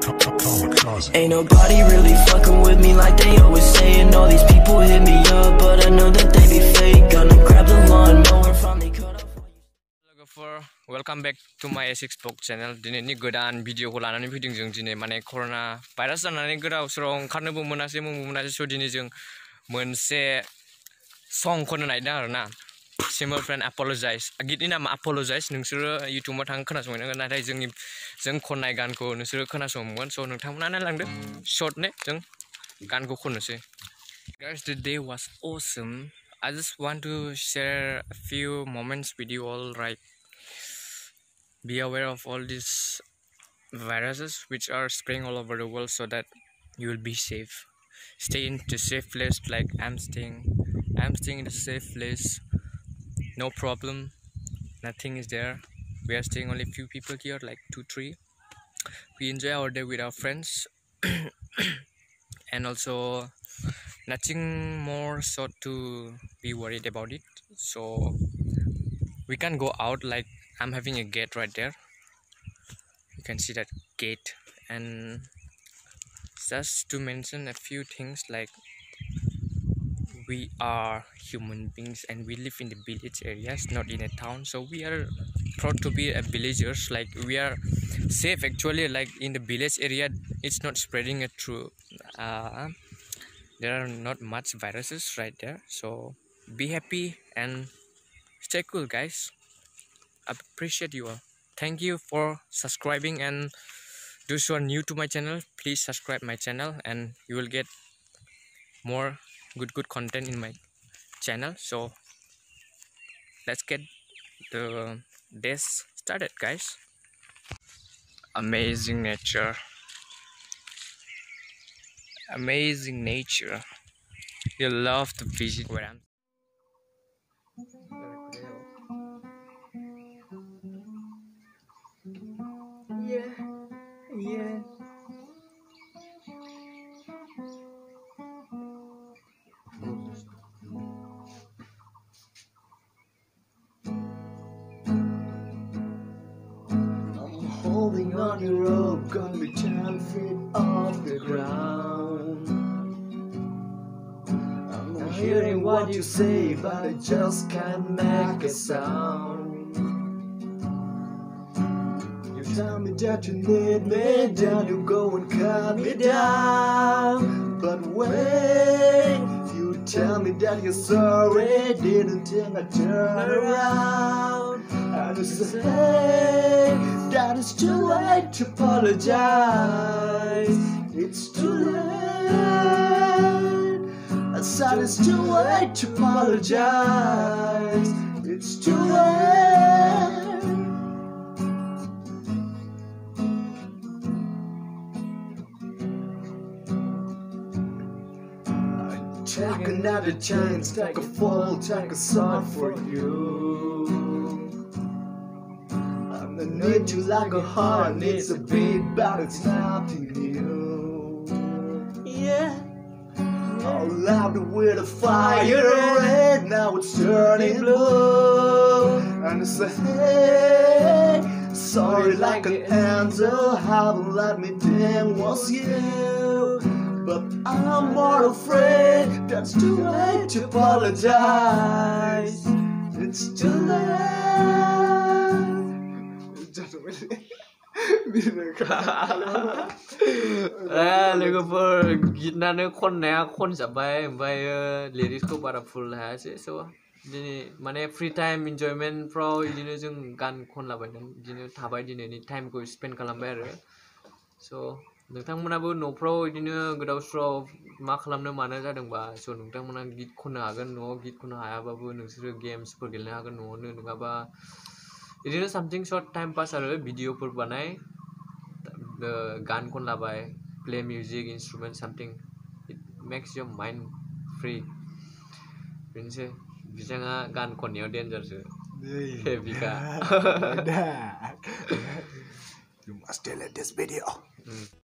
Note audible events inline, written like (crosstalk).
Ain't nobody really fucking with me like they always saying All these people hit me up, but I know that they be fake. Gonna grab the finally cut off Hello welcome back to my A6 Book channel. Dinini godan video ko lanani video jung dine mane corona virus lanani godaw srong karnobo monase mumbo monase so dine jung monse song kono naidang arna सिमोल friend एपलजाइस गितनि नामा एपलजाइस नोंसोरो इउटुबाव थाङो खोनासंहैनांगोन नाथाय जोंनि जों खननाय गानखौ नोंसोरो खोनासंगोन स' नोंथांमोना नायलांदो शर्टने जों गानखौ खननोसै Guys, the day was awesome. I just want to share a few moments with you all. Right, be aware of all these viruses which are spreading all over the world, so that you will be safe. Stay in the safe place, like I'm staying. I'm staying in the safe place. no problem. Nothing is there. We are staying only a few people here, like two, three. We enjoy our day with our friends, (coughs) and also nothing more so to be worried about it so we can go out like i'm having a gate right there you can see that gate and just to mention a few things like we are human beings and we live in the village areas not in a town. So we are proud to be a villagers. Like we are safe actually like in the village area. It's not spreading it through uh, there are not much viruses right there. So be happy and stay cool guys. I appreciate you all. Thank you for subscribing and those who are new to my channel please subscribe my channel and you will get more good good content in my channel so let's get the days started guys amazing nature amazing nature. You love to visit where I'm. Holding on your rope, gonna be ten feet off the ground. I'm not hearing what you say, but I just can't make a sound. You tell me that you need me, then you go and cut me down. But wait, tell me that you're sorry, didn't think I'd turn around. And you say that it's too late to apologize. It's too late. I said it's too late to apologize. It's too late. Take another chance, take a fall, take a song for you. I'm gonna need you like a heart needs a beat, but it's nothing new. Yeah. I loved it with a fire red, now it's turning blue. And it's a hey, sorry like an angel, haven't let me down was you. But I'm more afraid That's too late to apologize. It's too late. Just wait. えー、レゴボーギナネコンネアコンサバイバイレディスコバラフルハセソワดินี่มันเนี่ยฟรีไทม์อินจอยเมนต์เพราะดินี่จึงการคนละแบบนั้นดินี่ทับไปดินี่นี่ไทม์ก็สเปนกันละแบบเลย so नोंथांमोनाबो न'फ्राव बिदिनो गोदाव सोराव मा खालामनो मानो जादोंबा स' नोंथांमोना गित खननो हागोन न'आव गित खननो हायाबाबो नोंसोरो गेम्सफोर गेलेनो हागोन न'आवनो नङाबा बिदिनो सामथिं सर्ट टाइम पास आरो भिडिअफोर बानाय गान खनलाबाय play music instrument something it makes your mind free बेनोसै बिथाङा गान खननायाव डेन्जारसो बिखा You must delete this video. Mm.